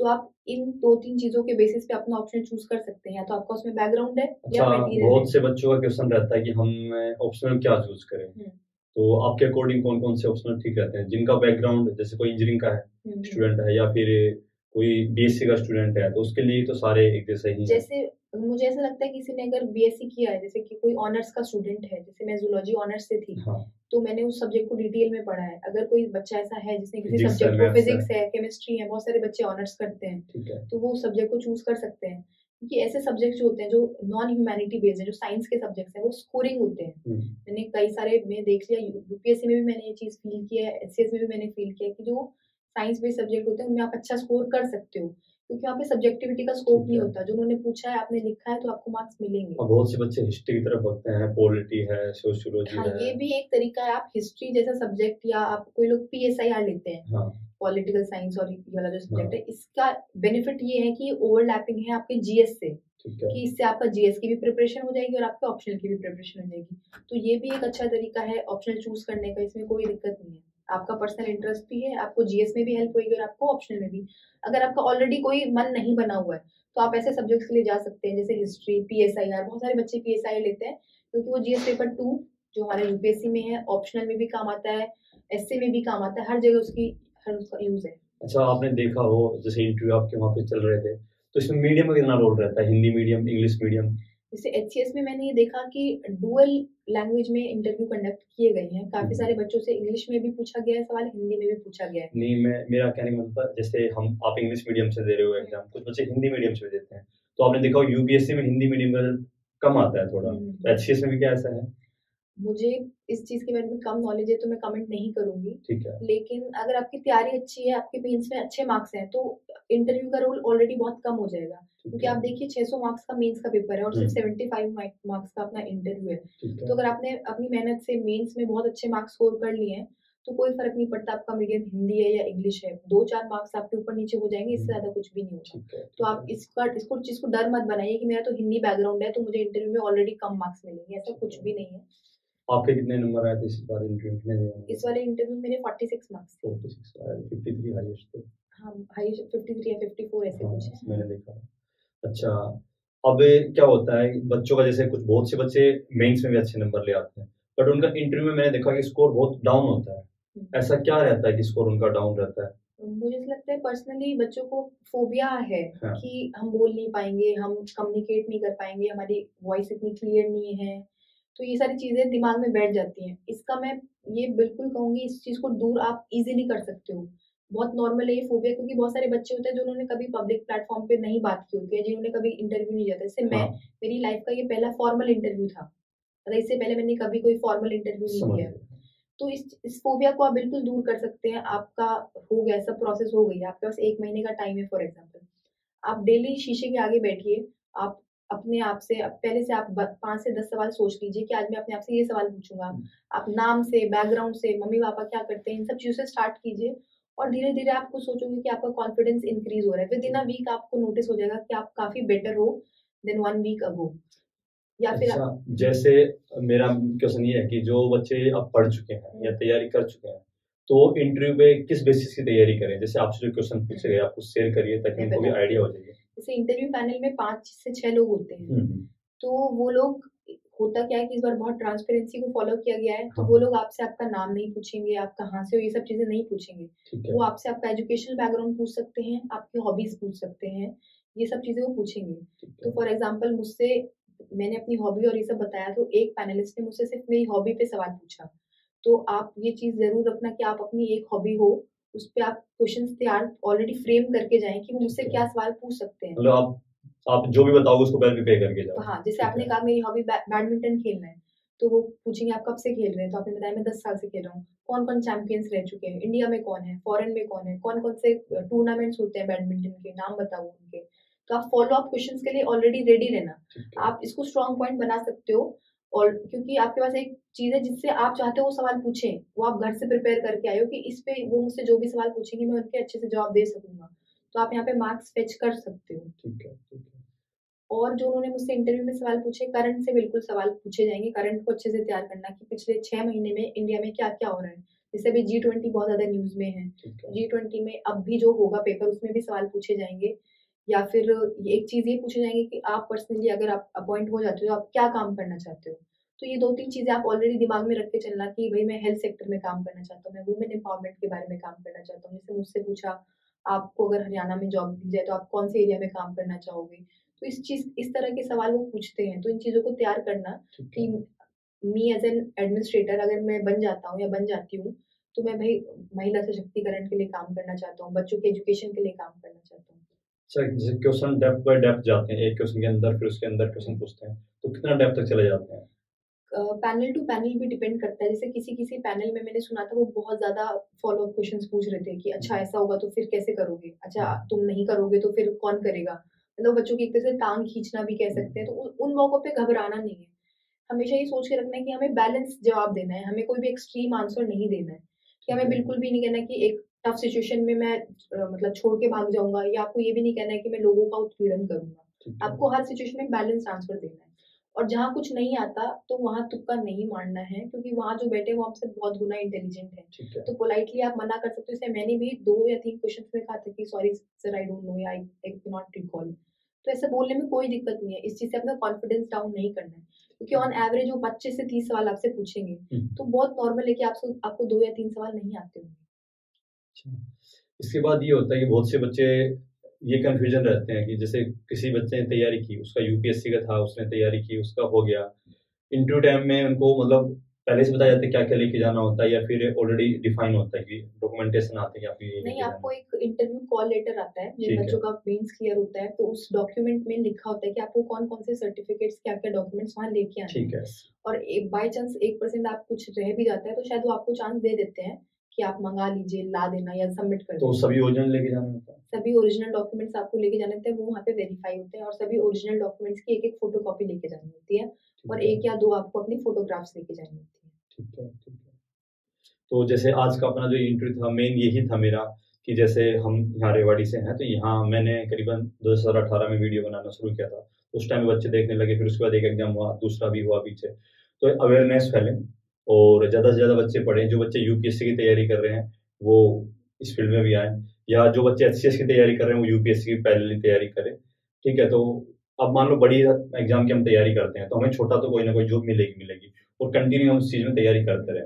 तो आप इन दो तीन चीज़ों के बेसिस पे अपना ऑप्शन चूज़ कर सकते हैं। या तो आपका उसमें बैकग्राउंड है या अच्छा मटेरियल है। बहुत से बच्चों का क्वेश्चन रहता है कि हम ऑप्शनल क्या चूज़ करें? हम्म। तो आपके अकॉर्डिंग कौन कौन से ऑप्शनल ठीक रहते हैं? जिनका बैकग्राउंड जैसे कोई इंजीनियरिंग का है हम्म। स्टूडेंट है या फिर कोई बीएससी का स्टूडेंट है तो उसके लिए तो सारे एक जैसे ही जैसे मुझे ऐसा लगता है किसी ने अगर बीएससी किया है जैसे कि कोई ऑनर्स का स्टूडेंट है जैसे मैं जूलॉजी ऑनर्स से थी हाँ। तो मैंने उस सब्जेक्ट को डिटेल में पढ़ा है। अगर कोई बच्चा ऐसा है जिसने किसी सब्जेक्ट को फिजिक्स है केमिस्ट्री है बहुत सारे बच्चे ऑनर्स करते हैं तो वो सब्जेक्ट को चूज़ कर सकते हैं। क्योंकि ऐसे सब्जेक्ट जो होते हैं जो नॉन ह्यूमैनिटी बेस्ड है जो साइंस के सब्जेक्ट्स हैं वो स्कोरिंग होते हैं। हम्म, मैंने कई सारे में देख लिया यूपीएससी में भी मैंने ये चीज़ फील किया है एचसीएस में भी मैंने फील किया कि जो साइंस बेस्ड सब्जेक्ट होते हैं उनमें आप अच्छा स्कोर कर सकते हो क्योंकि वहाँ पे सब्जेक्टिविटी का स्कोप नहीं है। होता। जो उन्होंने पूछा है आपने लिखा है तो आपको मार्क्स मिलेंगे। और बहुत से बच्चे हिस्ट्री की तरफ़ भगते हैं पॉलिटी है सोशियोलॉजी हाँ है। ये भी एक तरीका है आप हिस्ट्री जैसा सब्जेक्ट या आप कोई लोग पी एस आई आर लेते हैं हाँ। पॉलिटिकल साइंस और ये वाला जो सब्जेक्ट हाँ। है इसका बेनिफिट ये है कि ओवरलैपिंग है आपके जीएस से कि इससे आपका जीएस की भी प्रिपरेशन हो जाएगी और आपके ऑप्शनल की भी प्रिपरेशन हो जाएगी। तो ये भी एक अच्छा तरीका है ऑप्शनल चूज़ करने का इसमें कोई दिक्कत नहीं है। आपका पर्सनल इंटरेस्ट भी है आपको जीएस में भी हेल्प होगी और आपको ऑप्शनल में भी। अगर आपका ऑलरेडी कोई मन नहीं बना हुआ है तो आप ऐसे सब्जेक्ट्स के लिए जा सकते हैं जैसे हिस्ट्री पी बहुत सारे बच्चे पी एस आई लेते हैं क्योंकि वो जीएस पेपर टू जो हमारे यूपीएससी में है ऑप्शनल में भी काम आता है एससी में भी काम आता है हर जगह उसकी हर उसका यूज़ है। अच्छा आपने देखा हो जैसे इंटरव्यू आपके वहाँ पे चल रहे थे तो इसमें मीडियम का कितना रोल रहता है? हिंदी मीडियम इंग्लिश मीडियम जैसे एच में मैंने ये देखा कि डुअल लैंग्वेज में इंटरव्यू कंडक्ट किए गए हैं। काफ़ी हम्म। सारे बच्चों से इंग्लिश में भी पूछा गया है सवाल हिंदी में भी पूछा गया है। नहीं मैं मेरा कहने का मतलब जैसे हम आप इंग्लिश मीडियम से दे रहे हो एग्ज़ाम कुछ बच्चे हिंदी मीडियम से देते हैं। तो आपने देखा हो यूपीएससी में हिंदी मीडियम का कम आता है थोड़ा। एच तो एचसीएस में भी क्या ऐसा है? मुझे इस चीज़ के बारे में कम नॉलेज है तो मैं कमेंट नहीं करूँगी। ठीक है। लेकिन अगर आपकी तैयारी अच्छी है आपके मेंस में अच्छे मार्क्स हैं तो इंटरव्यू का रोल ऑलरेडी बहुत कम हो जाएगा। क्योंकि आप देखिए 600 मार्क्स का मेंस का पेपर है और सिर्फ़ हम्म। 75 मार्क्स का अपना इंटरव्यू है। तो अगर आपने अपनी मेहनत से मेंस में बहुत अच्छे मार्क्स स्कोर कर लिए हैं तो कोई फ़र्क नहीं पड़ता आपका मीडियम हिंदी है या इंग्लिश है। दो चार मार्क्स आपके ऊपर नीचे हो जाएँगे इससे ज़्यादा कुछ भी नहीं होगा। तो आप इसका इसको चीज़ को डर मत बनाइए कि मेरा तो हिंदी बैकग्राउंड है तो मुझे इंटरव्यू में ऑलरेडी कम मार्क्स मिलेंगे ऐसा कुछ भी नहीं है। आपके कितने नंबर आए थे इस बार इंटरव्यू कितने दिए इस वाले इंटरव्यू में मेरे 46 मार्क्स थे। 46 आए 53 हाईएस्ट तो हाँ हाई 53 या 54 ऐसे हाँ, कुछ मैंने देखा। अच्छा अब क्या होता है बच्चों का जैसे कुछ बहुत से बच्चे मेंस में भी अच्छे नंबर ले आते हैं। बट उनका इंटरव्यू में मैंने देखा कि स्कोर बहुत डाउन होता है। हम्म। ऐसा क्या रहता है कि स्कोर उनका डाउन रहता है? मुझे लगता है पर्सनली बच्चों को फोबिया है हाँ। कि हम बोल नहीं पाएँगे हम कम्युनिकेट नहीं कर पाएँगे हमारी वॉइस इतनी क्लियर नहीं है। तो ये सारी चीज़ें दिमाग में बैठ जाती हैं। इसका मैं ये बिल्कुल कहूँगी इस चीज़ को दूर आप इजीली कर सकते हो। बहुत नॉर्मल है ये फोबिया क्योंकि बहुत सारे बच्चे होते हैं जिन्होंने कभी पब्लिक प्लेटफॉर्म पे नहीं बात की होती है जिन्होंने कभी इंटरव्यू नहीं दिया था। जैसे मैं हाँ, मेरी लाइफ का ये पहला फॉर्मल इंटरव्यू था। मतलब इससे पहले मैंने कभी कोई फॉर्मल इंटरव्यू नहीं दिया तो इस इस फोबिया को आप बिल्कुल दूर कर सकते हैं। आपका हो गया सब प्रोसेस हो गई है। आपके पास एक महीने का टाइम है फॉर एग्ज़ाम्पल आप डेली शीशे के आगे बैठिए। आप अपने आप से पहले से आप पाँच से दस सवाल सोच लीजिए कि आज मैं अपने आप से ये सवाल पूछूँगा। आप नाम से बैकग्राउंड से मम्मी पापा क्या करते हैं इन सब चीज़ों से स्टार्ट कीजिए और धीरे धीरे आपको सोचोगे कि आपका कॉन्फिडेंस इंक्रीज हो रहा है। विद इन अ वीक आपको नोटिस हो जाएगा कि आप काफ़ी बेटर हो देन वन वीक अगो या फिर अच्छा आप... जैसे मेरा क्वेश्चन ये है कि जो बच्चे अब पढ़ चुके हैं या तैयारी कर चुके हैं तो इंटरव्यू पे किस बेसिस की तैयारी करें? जैसे आपसे जो क्वेश्चन पूछे गए आप कुछ शेयर करिए ताकि उनको भी आइडिया हो जाए। जैसे इंटरव्यू पैनल में पाँच से छह लोग होते हैं। हम्म, हम्म। तो वो लोग होता क्या है कि इस बार बहुत ट्रांसपेरेंसी को फॉलो किया गया है तो वो हाँ। लोग आपसे आपका नाम नहीं पूछेंगे आप कहाँ से हो ये सब चीज़ें नहीं पूछेंगे। वो आपसे आपका एजुकेशनल बैकग्राउंड पूछ सकते हैं आपकी हॉबीज पूछ सकते हैं ये सब चीज़ें वो पूछेंगे। तो फॉर एग्ज़ाम्पल मुझसे मैंने अपनी हॉबी और ये सब बताया तो एक पैनलिस्ट ने मुझसे सिर्फ़ मेरी हॉबी पे सवाल पूछा। तो आप ये चीज़ ज़रूर रखना कि आप अपनी एक हॉबी हो उस पर आप क्वेश्चन तैयार ऑलरेडी फ्रेम करके जाएँ कि मुझसे क्या सवाल पूछ सकते हैं। मतलब आप आप जो भी बताओगे उसको पहले प्रिपेयर करके जाओ। हाँ जैसे आपने कहा मेरी हॉबी बैडमिंटन खेलना है तो वो पूछेंगे आप कब से खेल रहे हैं? तो आपने बताया मैं दस साल से खेल रहा हूँ। कौन कौन चैंपियंस रह चुके हैं? इंडिया में कौन है? फॉरेन में कौन है? कौन कौन से टूर्नामेंट्स होते हैं बैडमिंटन के? नाम बताओ उनके। तो आप फॉलो अप क्वेश्चन के लिए ऑलरेडी रेडी रहना। आप इसको स्ट्रॉन्ग पॉइंट बना सकते हो। और क्योंकि आपके पास एक चीज़ है जिससे आप चाहते हो वो सवाल पूछें वो आप घर से प्रिपेयर करके आए हो कि इस पे वो मुझसे जो भी सवाल पूछेंगे मैं उनके अच्छे से जवाब दे सकूँगा। तो आप यहाँ पे मार्क्स फेच कर सकते हो। ठीक है ठीक है। और जो उन्होंने मुझसे इंटरव्यू में सवाल पूछे करंट से बिल्कुल सवाल पूछे जाएँगे। करंट को अच्छे से तैयार करना कि पिछले छह महीने में इंडिया में क्या क्या हो रहा है। जैसे अभी जी ट्वेंटी बहुत ज़्यादा न्यूज़ में है। जी ट्वेंटी में अब भी जो होगा पेपर उसमें भी सवाल पूछे जाएँगे। या फिर एक चीज़ ये पूछे जाएँगे कि आप पर्सनली अगर आप अपॉइंट हो जाते हो तो आप क्या काम करना चाहते हो? तो ये दो तीन चीज़ें आप ऑलरेडी दिमाग में रख के चलना कि भाई मैं हेल्थ सेक्टर में काम करना चाहता हूँ मैं वुमेन एम्पावरमेंट के बारे में काम करना चाहता हूँ। जैसे मुझसे पूछा आपको अगर हरियाणा में जॉब दी जाए तो आप कौन से एरिया में काम करना चाहोगे? तो इस चीज़ इस तरह के सवाल वो पूछते हैं। तो इन चीज़ों को तैयार करना कि मी एज एन एडमिनिस्ट्रेटर अगर मैं बन जाता हूँ या बन जाती हूँ तो मैं भाई महिला सशक्तिकरण के लिए काम करना चाहता हूँ बच्चों के एजुकेशन के लिए काम करना चाहता हूँ। Sir question depth by depth जाते हैं एक क्वेश्चन के अंदर फिर उसके अंदर क्वेश्चन पूछते हैं तो कितना डेप्थ तक चले जाते हैं? पैनल टू पैनल भी डिपेंड करता है जैसे किसी किसी पैनल में मैंने सुना था वो बहुत ज़्यादा फॉलो अप क्वेश्चंस पूछ रहे थे कि अच्छा हम्म। ऐसा होगा तो फिर कैसे करोगे? अच्छा हम्म। तुम नहीं करोगे तो फिर कौन करेगा? मतलब बच्चों की एक तरह से टांग खींचना भी कह सकते हैं तो उन मौकों पे घबराना नहीं है। हमेशा ये सोच के रखना है कि हमें बैलेंस जवाब देना है हमें कोई भी एक्सट्रीम आंसर नहीं देना है कि हमें बिल्कुल भी नहीं कहना कि एक टफ सिचुएशन में मैं मतलब छोड़ के भाग जाऊँगा या आपको ये भी नहीं कहना है कि मैं लोगों का उत्पीड़न करूँगा। आपको हर सिचुएशन में बैलेंस ट्रांसफ़र देना है। और जहाँ कुछ नहीं आता तो वहाँ तुक्का नहीं मारना है क्योंकि वहाँ जो बैठे वो आपसे बहुत गुना इंटेलिजेंट है। तो पोलाइटली आप मना कर सकते हो। मैंने भी दो या तीन क्वेश्चन में कहा था कि sorry sir I don't know या आई नॉट रिकॉल तो ऐसे बोलने में कोई दिक्कत नहीं है। इस चीज़ से अपना कॉन्फिडेंस डाउन नहीं करना है। क्योंकि ऑन एवरेज वो पच्चीस से तीस सवाल आपसे पूछेंगे। हम्म। तो बहुत नॉर्मल है कि आपको आपको दो या तीन सवाल नहीं आते होंगे। इसके बाद ये होता है कि बहुत से बच्चे ये कंफ्यूजन रहते हैं कि जैसे किसी बच्चे ने तैयारी की उसका यूपीएससी का था उसने तैयारी की उसका हो गया। इंटरव्यू टाइम में उनको मतलब पहले से बताया जाता है क्या क्या लेके जाना होता है या फिर ऑलरेडी डिफाइन होता है कि डॉक्यूमेंटेशन आते हैं या फिर नहीं आपको एक इंटरव्यू कॉल लेटर आता है जिन बच्चों का मेंस क्लियर होता है तो उस डॉक्यूमेंट में लिखा होता है कि आपको कौन कौन से सर्टिफिकेट्स क्या क्या डॉक्यूमेंट्स वहाँ लेके आने ठीक है। और बाई चांस एक परसेंट आप कुछ रह भी जाता है तो शायद वो आपको चांस दे देते हैं। कि आप मंगा लीजिए ला देना या सबमिट कर तो सभी ओरिजिनल लेके जाना होता है? सभी ओरिजिनल डॉक्यूमेंट्स आपको लेके जाने होते हैं वो वहाँ पे वेरीफाई होते हैं और सभी ओरिजिनल डॉक्यूमेंट्स की एक एक फ़ोटो कॉपी लेके जानी होती है और एक या दो आपको अपनी फोटोग्राफ्स लेके जानी होती है। ठीक है ठीक है। तो जैसे आज का अपना जो इंटरव्यू था मेन यही था मेरा कि जैसे हम यहाँ रेवाड़ी से हैं तो यहाँ मैंने करीबन दो हज़ार अठारह में वीडियो बनाना शुरू किया था। उस टाइम बच्चे देखने लगे फिर उसके बाद एक एग्ज़ाम हुआ दूसरा भी हुआ पीछे। तो अवेयरनेस फैले। और ज़्यादा से ज़्यादा बच्चे पढ़े, जो बच्चे यूपीएससी की तैयारी कर रहे हैं, वो इस फ़ील्ड में भी आए, या जो बच्चे एच की तैयारी कर रहे हैं, वो यूपीएससी की पहले तैयारी करें। ठीक है तो अब मान लो बड़ी एग्ज़ाम की हम तैयारी करते हैं तो हमें छोटा तो कोई ना कोई जॉब मिलेगी मिलेगी, और कंटिन्यू हम उस चीज़ में तैयारी करते रहे।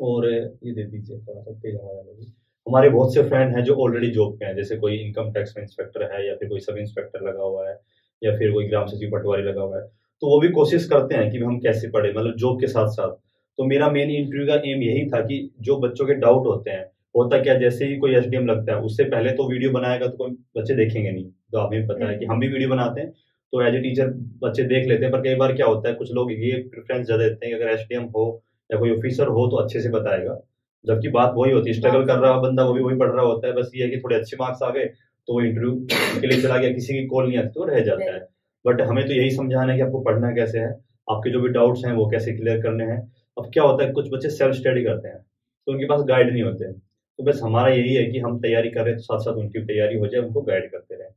और ये दे दीजिए, थोड़ा सा तेज आवाज़ हमारे बहुत से फ्रेंड हैं जो ऑलरेडी जॉब पे हैं, जैसे कोई इनकम टैक्स में इंस्पेक्टर है, या फिर कोई सब इंस्पेक्टर लगा हुआ है, या फिर कोई ग्राम सचिव पटवारी लगा हुआ है तो वो भी कोशिश करते हैं कि हम कैसे पढ़े मतलब जॉब के साथ साथ तो मेरा मेन इंटरव्यू का एम यही था कि जो बच्चों के डाउट होते हैं होता क्या जैसे ही कोई एस लगता है उससे पहले तो वीडियो बनाएगा तो कोई बच्चे देखेंगे नहीं। तो हमें पता है कि हम भी वीडियो बनाते हैं तो एज ए टीचर बच्चे देख लेते हैं पर कई बार क्या होता है कुछ लोग ये प्रेफरेंस ज़्यादा देते हैं कि अगर एसडीएम हो या कोई ऑफिसर हो तो अच्छे से बताएगा। जबकि बात वही होती है स्ट्रगल कर रहा बंदा वो भी वही पढ़ रहा होता है बस ये है कि थोड़े अच्छे मार्क्स आ गए तो वो इंटरव्यू के लिए चला गया किसी की कॉल नहीं आती तो रह जाता है। बट हमें तो यही समझाना है कि आपको पढ़ना कैसे है आपके जो भी डाउट्स हैं वो कैसे क्लियर करने हैं। अब क्या होता है, कुछ बच्चे सेल्फ स्टडी करते हैं तो उनके पास गाइड नहीं होते। तो बस हमारा यही है कि हम तैयारी कर रहे हैं तो साथ साथ उनकी तैयारी हो जाए, उनको गाइड करते रहें।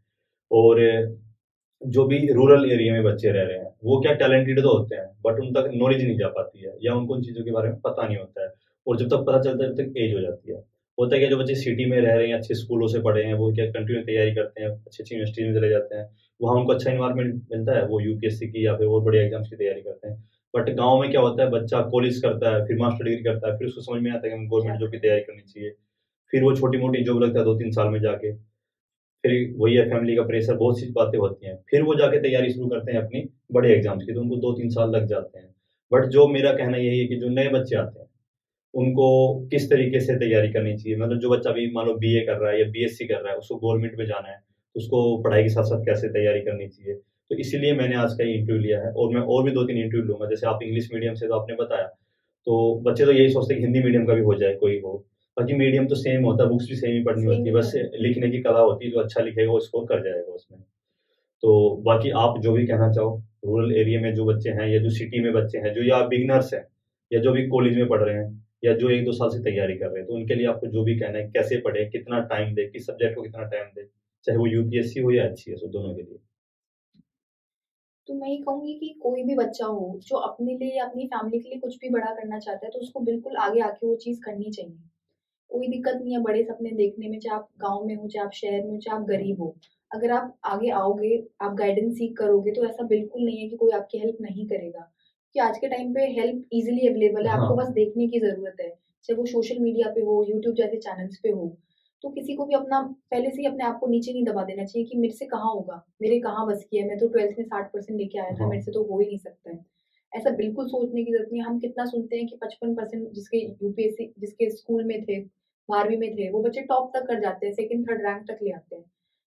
और जो भी रूरल एरिया में बच्चे रह रहे हैं, वो क्या टैलेंटेड तो होते हैं बट उन तक नॉलेज नहीं जा पाती है, या उनको उन चीज़ों के बारे में पता नहीं होता है, और जब तक पता चलता है, तब तक एज हो जाती है। होता है कि जो बच्चे सिटी में रह रहे हैं, अच्छे स्कूलों से पढ़े हैं, वो क्या कंटिन्यू तैयारी करते हैं, अच्छी अच्छी यूनिवर्सिटी में चले जाते हैं, वहाँ उनको अच्छा इन्वायरमेंट मिलता है, वो यूपीएससी की या फिर और बड़े एग्ज़ाम्स की तैयारी करते हैं। बट गाँव में क्या होता है बच्चा कॉलेज करता है फिर मास्टर डिग्री करता है फिर उसको समझ में आता है कि हमें गवर्नमेंट जॉब की तैयारी करनी चाहिए। फिर वो छोटी मोटी जॉब लगता है दो तीन साल में जाके। फिर वही है फैमिली का प्रेशर बहुत सी बातें होती हैं। फिर वो जाके तैयारी शुरू करते हैं अपनी बड़े एग्ज़ाम्स की तो उनको दो तीन साल लग जाते हैं। बट जो मेरा कहना यही है कि जो नए बच्चे आते हैं उनको किस तरीके से तैयारी करनी चाहिए? मतलब जो बच्चा अभी मान लो बीए कर रहा है या बीएससी कर रहा है उसको गवर्नमेंट में जाना है तो उसको पढ़ाई के साथ साथ कैसे तैयारी करनी चाहिए? तो इसीलिए मैंने आज का ये इंटरव्यू लिया है और मैं और भी दो तीन इंटरव्यू लूँगा। जैसे आप इंग्लिश मीडियम से तो आपने बताया तो बच्चे तो यही सोचते हैं कि हिंदी मीडियम का भी हो जाए कोई हो। बाकी मीडियम तो सेम होता है बुक्स भी सेम ही पढ़नी होती है बस लिखने की कला होती है जो अच्छा लिखेगा वो स्कोर कर जाएगा उसमें। तो बाकी आप जो भी कहना चाहो रूरल एरिया में जो बच्चे हैं या जो सिटी में बच्चे हैं जो या बिगनर्स हैं या जो भी कॉलेज में पढ़ रहे हैं या जो एक दो साल से तैयारी कर रहे हैं तो उनके लिए आपको जो भी कहना है कैसे पढ़े कितना टाइम दे किस सब्जेक्ट को कितना टाइम दे चाहे वो यूपीएससी हो या अच्छी है दोनों के लिए। तो मैं ये कहूँगी कि कोई भी बच्चा हो जो अपने लिए या अपनी फैमिली के लिए कुछ भी बड़ा करना चाहता है तो उसको बिल्कुल आगे आके वो चीज़ करनी चाहिए। कोई दिक्कत नहीं है बड़े सपने देखने में चाहे आप गाँव में हो चाहे आप शहर में हो चाहे आप गरीब हो। अगर आप आगे आओगे आप गाइडेंस सीख करोगे तो ऐसा बिल्कुल नहीं है कि कोई आपकी हेल्प नहीं करेगा। कि आज के टाइम पे हेल्प इजीली अवेलेबल है हाँ. आपको बस देखने की ज़रूरत है। चाहे वो सोशल मीडिया पे हो यूट्यूब जैसे चैनल्स पे हो। तो किसी को भी अपना पहले से ही अपने आप को नीचे नहीं दबा देना चाहिए कि मेरे से कहाँ होगा। मेरे कहाँ बस किया है? मैं तो ट्वेल्थ में साठ परसेंट लेके आया था हाँ। मेरे से तो हो ही नहीं सकता है। ऐसा बिल्कुल सोचने की ज़रूरत नहीं हम कितना सुनते हैं कि पचपन परसेंट जिसके यूपीएससी जिसके स्कूल में थे बारहवीं में थे वो बच्चे टॉप तक कर जाते हैं सेकेंड थर्ड रैंक तक ले आते हैं।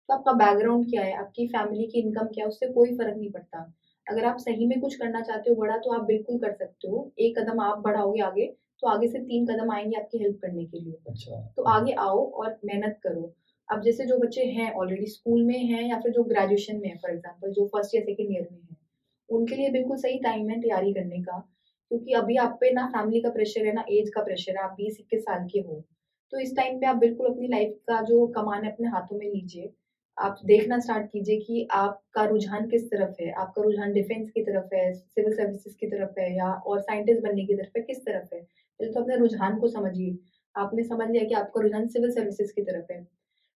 तो आपका बैकग्राउंड क्या है? आपकी फैमिली की इनकम क्या है? उससे कोई फ़र्क नहीं पड़ता। अगर आप सही में कुछ करना चाहते हो बड़ा तो आप बिल्कुल कर सकते हो। एक कदम आप बढ़ाओगे आगे तो आगे से तीन कदम आएँगे आपकी हेल्प करने के लिए। अच्छा। तो आगे आओ और मेहनत करो। अब जैसे जो बच्चे हैं ऑलरेडी स्कूल में हैं या फिर जो ग्रेजुएशन में है फॉर एग्ज़ाम्पल जो फ़र्स्ट या सेकेंड ईयर में है उनके लिए बिल्कुल सही टाइम है तैयारी करने का क्योंकि अभी आप पे ना फैमिली का प्रेशर है ना एज का प्रेशर है आप बीस इक्कीस साल के हो। तो इस टाइम पे आप बिल्कुल अपनी लाइफ का जो कमान है अपने हाथों में लीजिए। आप देखना स्टार्ट कीजिए कि आपका रुझान किस तरफ़ है, आपका रुझान डिफेंस की तरफ़ है सिविल सर्विसेज़ की तरफ़ है या और साइंटिस्ट बनने की तरफ़ है, किस तरफ़ है? पहले तो अपने रुझान को समझिए। आपने समझ लिया कि आपका रुझान सिविल सर्विसेज़ की तरफ़ है।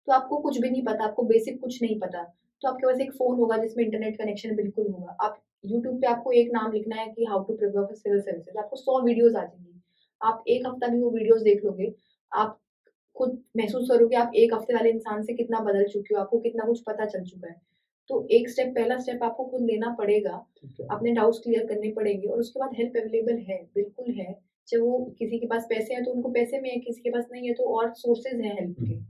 तो आपको कुछ भी नहीं पता, आपको बेसिक कुछ नहीं पता। तो आपके पास एक फ़ोन होगा जिसमें इंटरनेट कनेक्शन बिल्कुल होगा। आप यूट्यूब पे आपको एक नाम लिखना है कि how to prepare for civil services आपको सौ वीडियोज़ आ जाएँगी। आप एक हफ़्ता भी वो वीडियोस देख लोगे। आप खुद महसूस करोगे आप एक हफ़्ते वाले इंसान से कितना बदल चुके हो आपको कितना कुछ पता चल चुका है। तो एक स्टेप पहला स्टेप आपको खुद लेना पड़ेगा। अपने डाउट्स क्लियर करने पड़ेंगे और उसके बाद हेल्प अवेलेबल है बिल्कुल है। चाहे वो किसी के पास पैसे हैं तो उनको पैसे में है किसी के पास नहीं है तो और सोर्सेज हैं हेल्प के।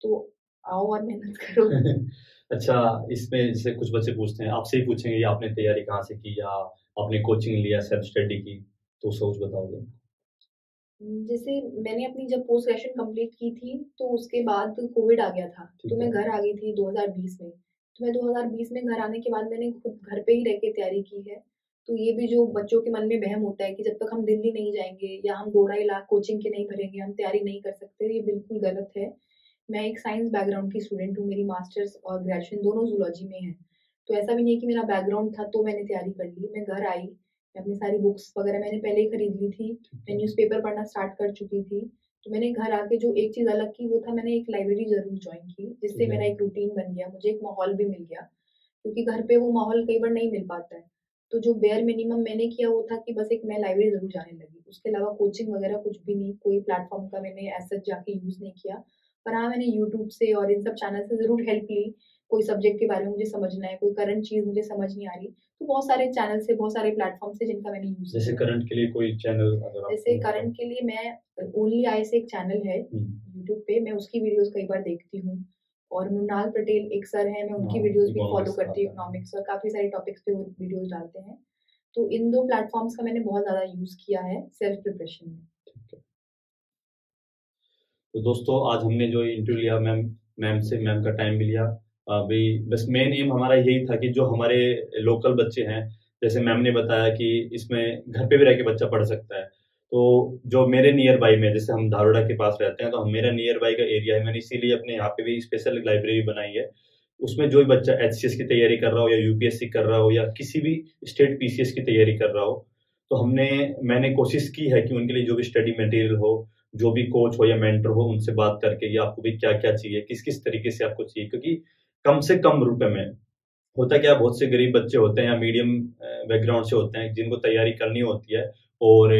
तो आओ और मेहनत करो। अच्छा इसमें जैसे कुछ बच्चे पूछते हैं आपसे ही पूछेंगे आपने तैयारी कहाँ से की या आपने कोचिंग लिया सेल्फ स्टडी की तो सोच बताओगे। जैसे मैंने अपनी जब पोस्ट ग्रेजुएशन कंप्लीट की थी तो उसके बाद कोविड आ गया था। तो मैं घर आ गई थी 2020 में। तो मैं 2020 में घर आने के बाद मैंने खुद घर पे ही रह के तैयारी की है। तो ये भी जो बच्चों के मन में बहम होता है कि जब तक हम दिल्ली नहीं जाएँगे या हम दो ढाई लाख कोचिंग के नहीं भरेंगे हम तैयारी नहीं कर सकते ये बिल्कुल गलत है। मैं एक साइंस बैकग्राउंड की स्टूडेंट हूँ मेरी मास्टर्स और ग्रेजुएशन दोनों जूलॉजी में है। तो ऐसा भी नहीं है कि मेरा बैकग्राउंड था तो मैंने तैयारी कर ली। मैं घर आई अपनी सारी बुक्स वगैरह मैंने पहले ही खरीद ली थी। मैं न्यूज़पेपर पढ़ना स्टार्ट कर चुकी थी। तो मैंने घर आके जो एक चीज़ अलग की वो था मैंने एक लाइब्रेरी ज़रूर ज्वाइन की जिससे मेरा एक रूटीन बन गया। मुझे एक माहौल भी मिल गया क्योंकि घर पे वो माहौल कई बार नहीं मिल पाता है। तो जो बेयर मिनिमम मैंने किया वो था कि बस एक मैं लाइब्रेरी ज़रूर जाने लगी। उसके अलावा कोचिंग वगैरह कुछ भी नहीं कोई प्लेटफॉर्म का मैंने ऐसा जाके यूज़ नहीं किया। पर हाँ मैंने यूट्यूब से और इन सब चैनल से ज़रूर हेल्प ली। कोई सब्जेक्ट के बारे में मुझे समझना है कोई करंट चीज़ मुझे समझ नहीं आ रही तो बहुत सारे चैनल से बहुत सारे प्लेटफॉर्म से जिनका मैंने यूज़ जैसे करंट के लिए कोई चैनल जैसे करंट के लिए मैं ओनली आई से एक चैनल है यूट्यूब हम्म। पे मैं उसकी वीडियोस कई बार देखती हूँ। और मुन्नाल पटेल एक सर हैं मैं उनकी वीडियोस हाँ, भी फॉलो करती हूँ इकोनॉमिक्स और काफ़ी सारे टॉपिक्स पे वो वीडियोस डालते हैं। तो इन दो प्लेटफॉर्म्स का मैंने बहुत ज़्यादा यूज़ किया है सेल्फ प्रिपरेशन में तो दोस्तों आज हमने जो इंटरव्यू लिया मैम मैम से मैम का टाइम भी लिया। भाई, बस मेन एम हमारा यही था कि जो हमारे लोकल बच्चे हैं, जैसे मैम ने बताया कि इसमें घर पे भी रह के बच्चा पढ़ सकता है। तो जो मेरे नियर बाई में, जैसे हम धारोड़ा के पास रहते हैं तो हम मेरा नियर बाई का एरिया है। मैंने इसीलिए अपने यहाँ पे भी स्पेशल लाइब्रेरी बनाई है। उसमें जो भी बच्चा एचसीएस की तैयारी कर रहा हो या यूपीएससी कर रहा हो या किसी भी स्टेट पीसीएस की तैयारी कर रहा हो तो हमने, मैंने कोशिश की है कि उनके लिए जो भी स्टडी मटेरियल हो, जो भी कोच हो या मेंटर हो, उनसे बात करके ये आपको भी क्या क्या चाहिए किस किस तरीके से आपको चाहिए, क्योंकि कम से कम रुपए में। होता क्या, बहुत से गरीब बच्चे होते हैं या मीडियम बैकग्राउंड से होते हैं जिनको तैयारी करनी होती है और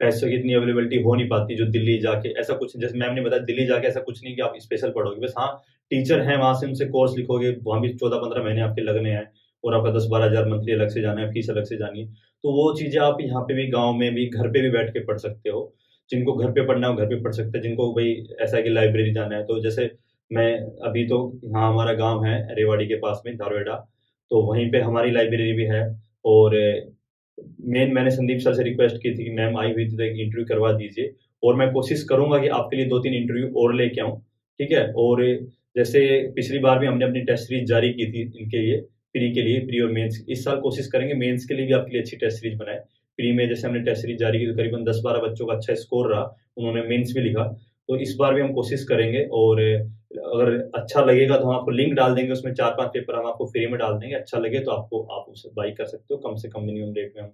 पैसों की इतनी अवेलेबिलिटी हो नहीं पाती जो दिल्ली जाके, ऐसा कुछ जैसे मैम ने बताया दिल्ली जाके ऐसा कुछ नहीं कि आप स्पेशल पढ़ोगे। बस हाँ टीचर हैं, वहाँ से उनसे कोर्स लिखोगे, वहाँ भी चौदह पंद्रह महीने आपके लगने हैं और आपका दस बारह हज़ार मंथली अलग से जाना है फ़ीस अलग से जानी है। तो वो चीज़ें आप यहाँ पे भी, गाँव में भी, घर पे भी बैठ के पढ़ सकते हो। जिनको घर पे पढ़ना है, घर पे पढ़ सकते हैं। जिनको भाई ऐसा है कि लाइब्रेरी जाना है तो जैसे मैं अभी तो यहाँ हमारा गाँव है, रेवाड़ी के पास में, धारवेड़ा। तो वहीं पे हमारी लाइब्रेरी भी है और मेन मैंने संदीप सर से रिक्वेस्ट की थी कि मैम आई हुई थी तो एक इंटरव्यू करवा दीजिए और मैं कोशिश करूँगा कि आपके लिए दो तीन इंटरव्यू और लेके आऊँ, ठीक है? और जैसे पिछली बार भी हमने अपनी टेस्ट सीरीज़ जारी की थी इनके लिए, प्री के लिए, प्री और मेंस। इस साल कोशिश करेंगे मेंस के लिए भी आपके लिए अच्छी टेस्ट सीरीज़ बनाए। प्री में जैसे हमने टेस्ट सीरीज़ जारी की तो करीबन दस बारह बच्चों का अच्छा स्कोर रहा, उन्होंने मेंस भी लिखा। तो इस बार भी हम कोशिश करेंगे और अगर अच्छा लगेगा तो हम आपको लिंक डाल देंगे, उसमें चार पाँच पेपर हम आपको फ्री में डाल देंगे। अच्छा लगे तो आपको, आप उसे बाई कर सकते हो, कम से कम मिनिमम रेट में हम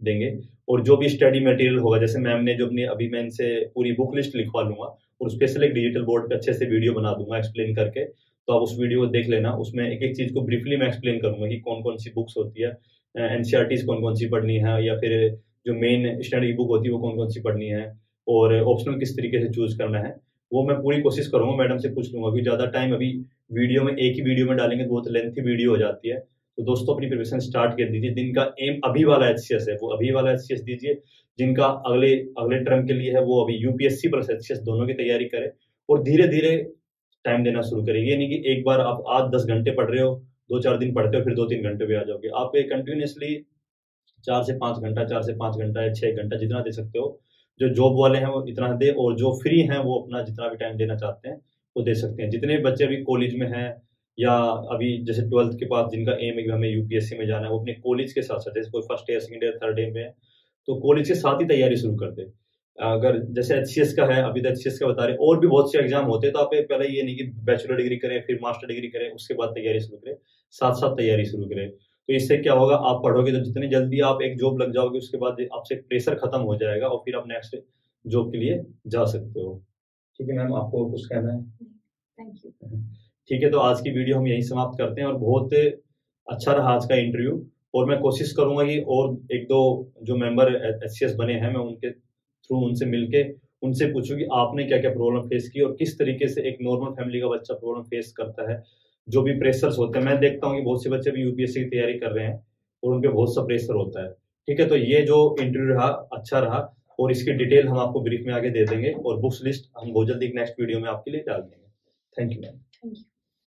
देंगे। और जो भी स्टडी मटेरियल होगा, जैसे मैम ने जो अपनी, अभी मैं इनसे पूरी बुक लिस्ट लिखवा लूँगा, और स्पेशल एक डिजिटल बोर्ड पे अच्छे से वीडियो बना दूँगा एक्सप्लेन करके तो आप उस वीडियो को देख लेना। उसमें एक एक चीज़ को ब्रीफली मैं एक्सप्लेन करूँगा कि कौन कौन सी बुक्स होती है एनसीआरटीज कौन कौन सी पढ़नी है, या फिर जो मेन स्टडी बुक होती है, वो कौन कौन सी पढ़नी है, और ऑप्शनल किस तरीके से चूज़ करना है। वो मैं पूरी कोशिश करूँगा, मैडम से पूछ लूँगा। कि ज़्यादा टाइम अभी वीडियो में एक ही वीडियो में डालेंगे तो बहुत लेंथी वीडियो हो जाती है। तो दोस्तों, अपनी प्रिपरेशन स्टार्ट कर दीजिए। जिनका एम अभी वाला एचसीएस है, वो अभी वाला एचसीएस दीजिए। जिनका अगले अगले टर्म के लिए है, वो अभी यूपीएससी प्लस एच दोनों की तैयारी करें और धीरे धीरे टाइम देना शुरू करें। ये नहीं कि एक बार आप आज दस घंटे पढ़ रहे हो, दो चार दिन पढ़ते हो, फिर दो तीन घंटे भी आ जाओगे। आप कंटिन्यूसली चार से पाँच घंटा, चार से पाँच घंटा या छः घंटा जितना दे सकते हो जो जॉब वाले हैं वो इतना दे और जो फ्री हैं वो अपना जितना भी टाइम देना चाहते हैं, वो दे सकते हैं। जितने भी बच्चे अभी कॉलेज में हैं या अभी जैसे ट्वेल्थ के पास जिनका एम है कि हमें यूपीएससी में जाना है, वो अपने कॉलेज के साथ साथ जैसे कोई first year second year third year में है तो कॉलेज के साथ ही तैयारी शुरू कर दे। अगर जैसे एच का है, अभी तो एच का बता रहे और भी बहुत से एग्ज़ाम होते हैं तो आप पहले ये नहीं कि बैचलर डिग्री करें, फिर मास्टर डिग्री करें, उसके बाद तैयारी शुरू करें साथ साथ तैयारी शुरू करें। तो इससे क्या होगा? आप पढ़ोगे तो जितनी जल्दी आप एक जॉब लग जाओगे उसके बाद आपसे प्रेशर खत्म हो जाएगा और फिर आप नेक्स्ट जॉब के लिए जा सकते हो। ठीक है मैम? आपको कुछ कहना है? थैंक यू ठीक है तो आज की वीडियो हम यही समाप्त करते हैं और बहुत अच्छा रहा आज का इंटरव्यू और मैं कोशिश करूँगा कि और एक दो जो मेंबर एच बने हैं मैं उनके थ्रू उनसे मिलके उनसे पूछूँ कि आपने क्या क्या प्रॉब्लम फेस की और किस तरीके से एक नॉर्मल फैमिली का बच्चा प्रॉब्लम फेस करता है। जो भी प्रेशर्स होते हैं, मैं देखता हूँ कि बहुत से बच्चे भी यूपीएससी की तैयारी कर रहे हैं और उनपे बहुत सा प्रेशर होता है। ठीक है तो ये जो इंटरव्यू रहा अच्छा रहा और इसकी डिटेल हम आपको ब्रीफ में आगे दे देंगे और बुक्स लिस्ट हम बहुत जल्दी नेक्स्ट वीडियो में आपके लिए डाल देंगे। Thank you ma'am thank you